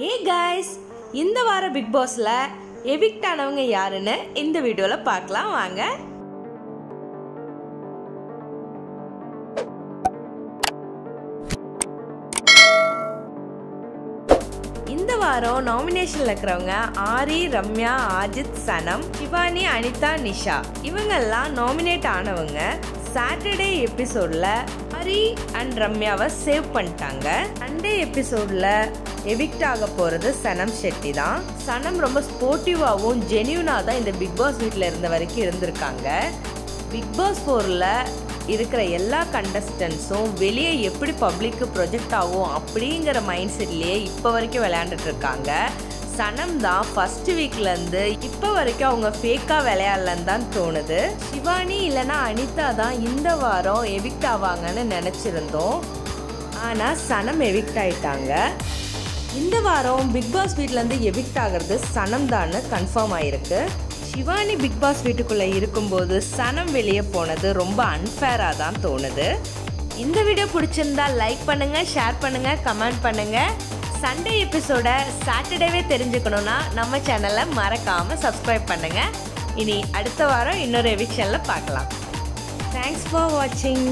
Hey guys இந்த வார big பாஸ்ல எவிக்ட் ஆனவங்க யாருன்னு இந்த வீடியோல பார்க்கலாம் வாங்க. இந்த வாரம் நாமினேஷன்ல இருக்கிறவங்க ஆரி ரம்யா ஆஜித் சனம் சிவானி அனிதா நிஷா. இவங்கெல்லாம் நாமினேட் ஆனவங்க சாட்டர்டே எபிசோட்ல ஹரி அண்ட் ரம்யாவை சேவ் பண்ணிட்டாங்க. சண்டே எபிசோட்ல எவிக்ட் ஆக போகிறது சனம் ஷெட்டி தான். சனம் ரொம்ப ஸ்போர்ட்டிவாகவும் ஜென்யூனாக தான் இந்த பிக் பாஸ் வீட்டில் இருந்த வரைக்கும் இருந்திருக்காங்க. பிக் பாஸ் ஃபோரில் இருக்கிற எல்லா கண்டஸ்டன்ஸும் வெளியே எப்படி பப்ளிக்கு ப்ரொஜெக்ட் ஆகும் அப்படிங்கிற மைண்ட் செட்லேயே இப்போ வரைக்கும் விளையாண்டுட்டு இருக்காங்க. சனம் தான் ஃபர்ஸ்ட் வீக்லேருந்து இப்போ வரைக்கும் அவங்க ஃபேக்காக விளையாடலன்னு தான் தோணுது. சிவானி இல்லைன்னா அனிதா தான் இந்த வாரம் எவிக்ட் ஆவாங்கன்னு நினச்சிருந்தோம். ஆனால் சனம் எவிக்ட் ஆயிட்டாங்க. இந்த வாரம் பிக் பாஸ் வீட்டிலேருந்து எவிக்ட் ஆகிறது சனம் தான்னு கன்ஃபார்ம் ஆயிருக்கு. சிவானி பிக் பாஸ் வீட்டுக்குள்ளே இருக்கும்போது சனம் வெளியே போனது ரொம்ப அன்ஃபேராக தான் தோணுது. இந்த வீடியோ பிடிச்சிருந்தா லைக் பண்ணுங்கள் ஷேர் பண்ணுங்கள் கமெண்ட் பண்ணுங்கள் சண்டே எபிசோட சாட்டர்டேவே தெரிஞ்சுக்கணுன்னா நம்ம சேனலை மறக்காமல் சப்ஸ்கிரைப் பண்ணுங்கள் இனி அடுத்த வாரம் இன்னொரு எவிக்ஷனில் பார்க்கலாம். தேங்க்ஸ் ஃபார் வாட்சிங்